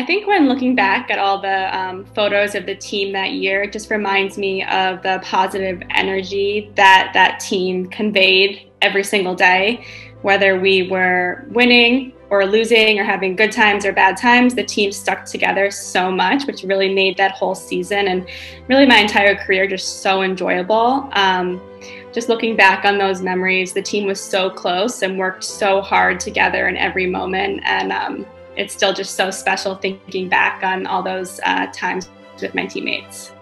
I think when looking back at all the um, photos of the team that year, it just reminds me of the positive energy that that team conveyed every single day. Whether we were winning or losing or having good times or bad times, the team stuck together so much, which really made that whole season and really my entire career just so enjoyable. Um, just looking back on those memories, the team was so close and worked so hard together in every moment. And um, it's still just so special thinking back on all those uh, times with my teammates.